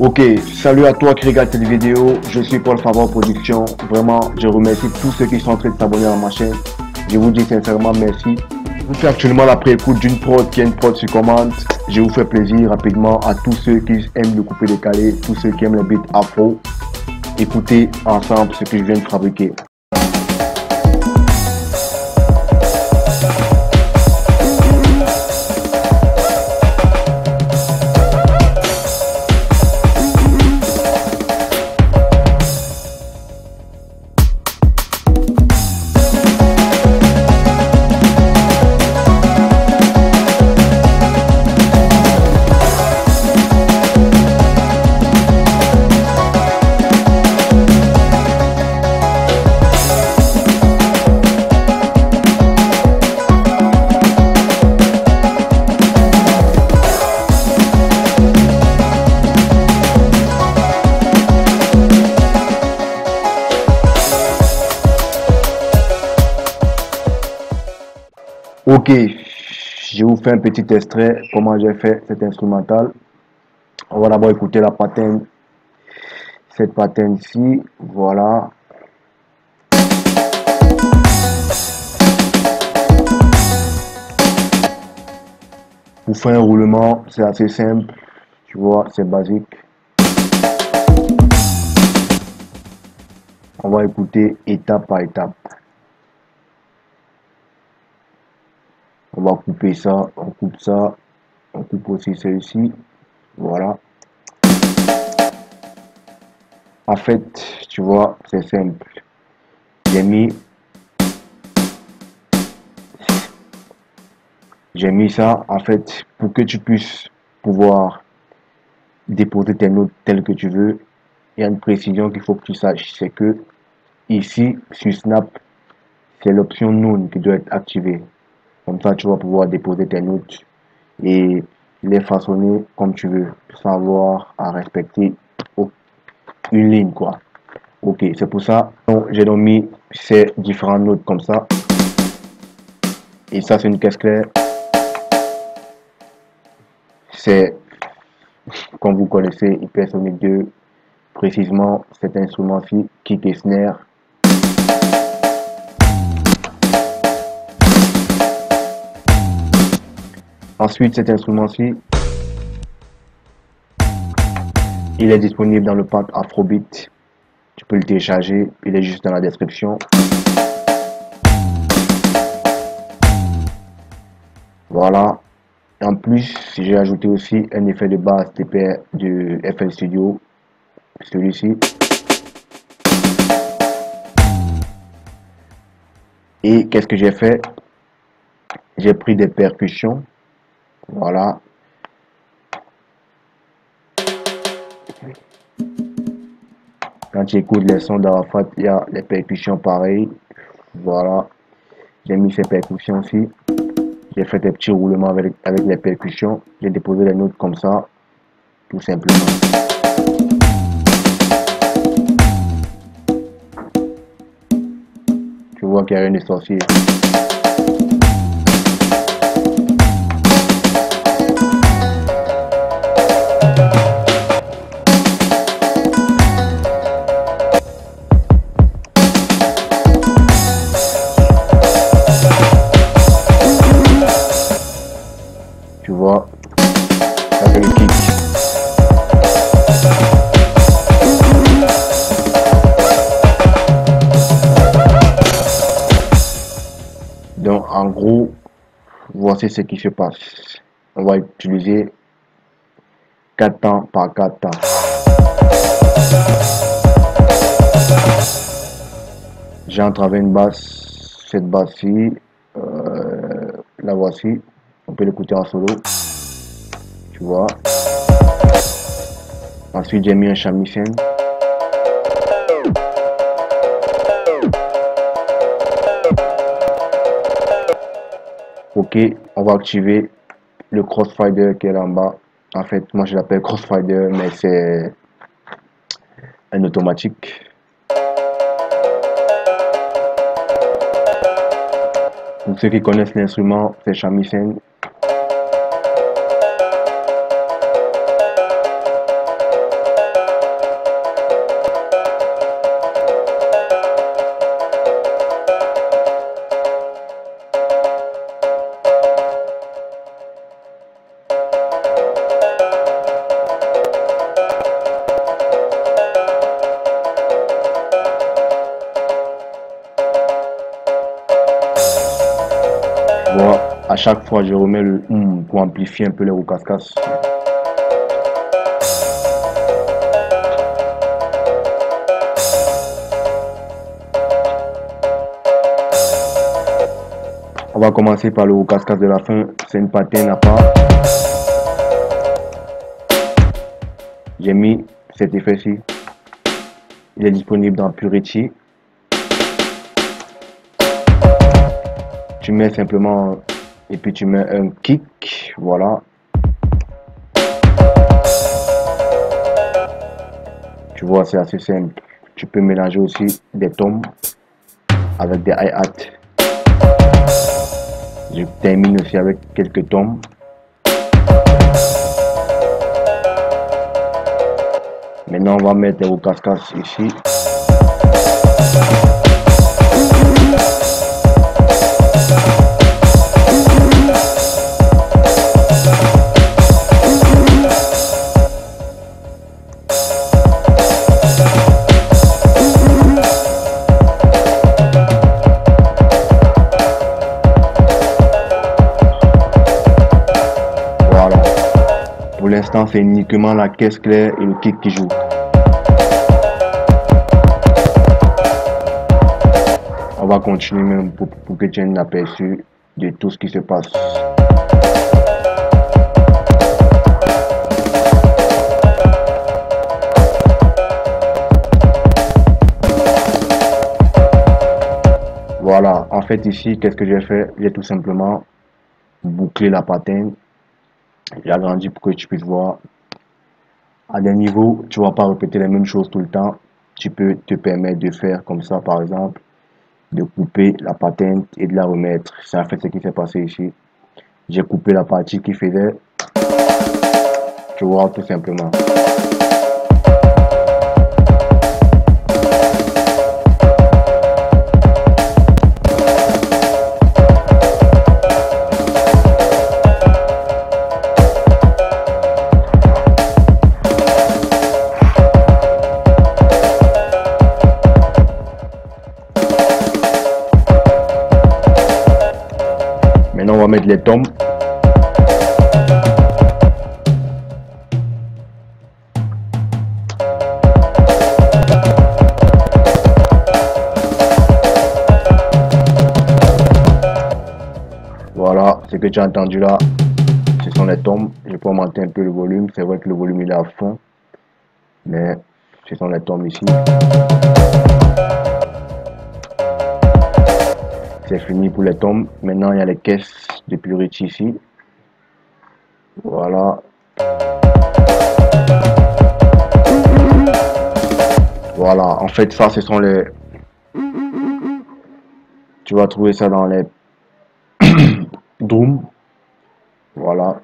Ok, salut à toi qui regarde cette vidéo, je suis Paul Favor Production. Vraiment, je remercie tous ceux qui sont en train de s'abonner à ma chaîne. Je vous dis sincèrement merci. Je vous fais actuellement la pré-écoute d'une prod qui est une prod sur commande. Je vous fais plaisir rapidement à tous ceux qui aiment le couper décalé, tous ceux qui aiment le beat afro. Écoutez ensemble ce que je viens de fabriquer. Je vous fais un petit extrait comment j'ai fait cet instrumental? On va d'abord écouter la patine, cette patine-ci, voilà. Pour faire un roulement, c'est assez simple, tu vois, c'est basique. On va écouter étape par étape. Couper ça, on coupe ça, on coupe aussi celui-ci, voilà. En fait, tu vois, c'est simple. J'ai mis, j'ai mis ça, en fait, pour que tu puisses pouvoir déposer tes notes telles que tu veux. Il y a une précision qu'il faut que tu saches, c'est que ici, sur Snap, c'est l'option None qui doit être activée. Comme ça, tu vas pouvoir déposer tes notes et les façonner comme tu veux, sans avoir à respecter une ligne, quoi. Ok, c'est pour ça. J'ai donc mis ces différentes notes comme ça. Et ça, c'est une caisse claire. C'est, comme vous connaissez, Hypersonic 2, précisément cet instrument-ci, kick et snare Ensuite, cet instrument-ci, il est disponible dans le pack Afrobeat. Tu peux le télécharger, il est juste dans la description. Voilà. En plus, j'ai ajouté aussi un effet de basse TPR du FL Studio. Celui-ci. Et qu'est-ce que j'ai fait? J'ai pris des percussions voilà. Quand tu écoutes les sons d'Arafat, il y a les percussions pareilles. Voilà. J'ai mis ces percussions aussi. J'ai fait des petits roulements avec, avec les percussions. J'ai déposé les notes comme ça. Tout simplement. Tu vois qu'il y a rien de donc en gros voici ce qui se passe. On va utiliser 4 temps par 4 temps. J'ai entravé une basse. Cette basse ci euh, la voici. On peut l'écouter en solo ensuite j'ai mis un shamisen ok on va activer le crossfader qui est là en bas. En fait moi je l'appelle crossfader mais c'est un automatique. Pour ceux qui connaissent l'instrument, c'est shamisen. Chaque fois, je remets le hum pour amplifier un peu les roucascas. On va commencer par le roucascas de la fin. C'est une patine à part. J'ai mis cet effet-ci. Il est disponible dans Purity. Tu mets simplement et puis tu mets un kick, voilà. Tu vois, c'est assez simple. Tu peux mélanger aussi des tomes avec des hi-hats. Je termine aussi avec quelques tomes. Maintenant, on va mettre les cascas ici. L'instant, c'est uniquement la caisse claire et le kick qui joue. On va continuer même pour, que tu aies un aperçu de tout ce qui se passe. Voilà, en fait ici, qu'est-ce que j'ai fait? J'ai tout simplement bouclé la patine j'ai agrandi pour que tu puisses voir à des niveaux, tu vas pas répéter les mêmes choses tout le temps. Tu peux te permettre de faire comme ça, par exemple, de couper la patente et de la remettre. C'est en fait ce qui s'est passé ici. J'ai coupé la partie qui faisait, tu vois, tout simplement. Mettre les tombes. Voilà, ce que tu as entendu là, ce sont les tombes. Je peux augmenter un peu le volume. C'est vrai que le volume il est à fond. Mais ce sont les tombes ici. C'est fini pour les tombes. Maintenant, il y a les caisses de Purity ici. Voilà. Voilà, en fait, ça, ce sont les... Tu vas trouver ça dans les Doom. Voilà.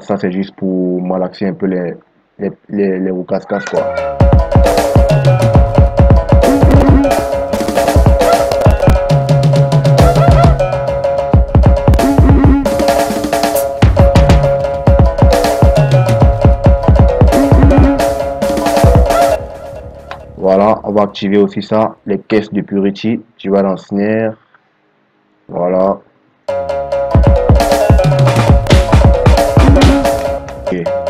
Ça c'est juste pour malaxer un peu les, les, les, les quoi. Voilà, on va activer aussi ça, les caisses de Purity. Tu vas dans Snare. Voilà. En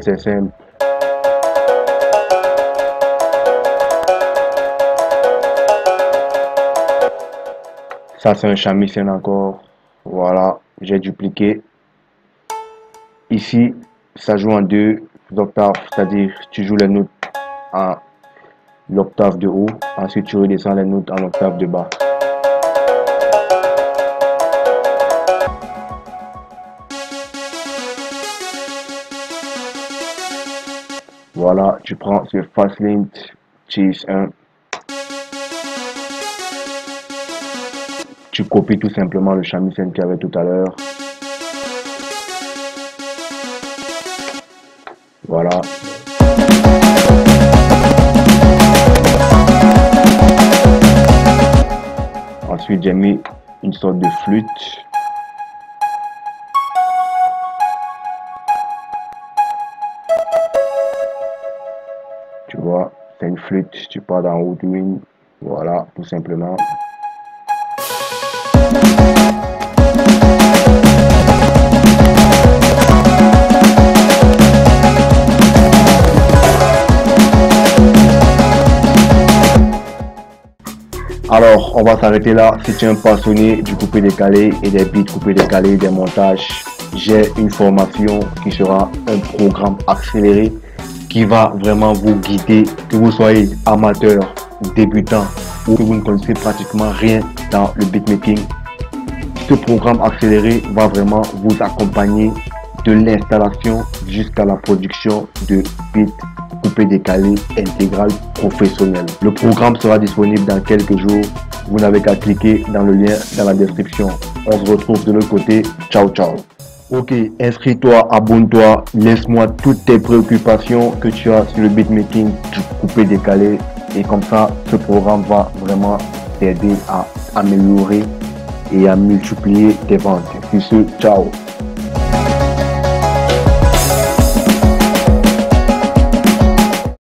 c'est simple. Ça, c'est un shamisen encore. Voilà, j'ai dupliqué. Ici, ça joue en deux octaves, c'est-à-dire tu joues les notes en l'octave de haut, ensuite tu redescends les notes en octave de bas. Voilà, tu prends ce Fastlink Cheese 1 tu copies tout simplement le shamisen qu'il y avait tout à l'heure. Voilà. Ensuite, j'ai mis une sorte de flûte. Pars dans Woodwind. Voilà, tout simplement. Alors, on va s'arrêter là. Si tu es un passionné du coupé décalé et des beats coupés décalés, des montages, j'ai une formation qui sera un programme accéléré qui va vraiment vous guider, que vous soyez amateur, débutant ou que vous ne connaissez pratiquement rien dans le beatmaking. Ce programme accéléré va vraiment vous accompagner de l'installation jusqu'à la production de beats coupé décalé intégral professionnel. Le programme sera disponible dans quelques jours. Vous n'avez qu'à cliquer dans le lien dans la description. On se retrouve de l'autre côté. Ciao, ciao. Ok, inscris-toi, abonne-toi, laisse-moi toutes tes préoccupations que tu as sur le beatmaking coupé décalé. Et comme ça, ce programme va vraiment t'aider à améliorer et à multiplier tes ventes. Sur ce, ciao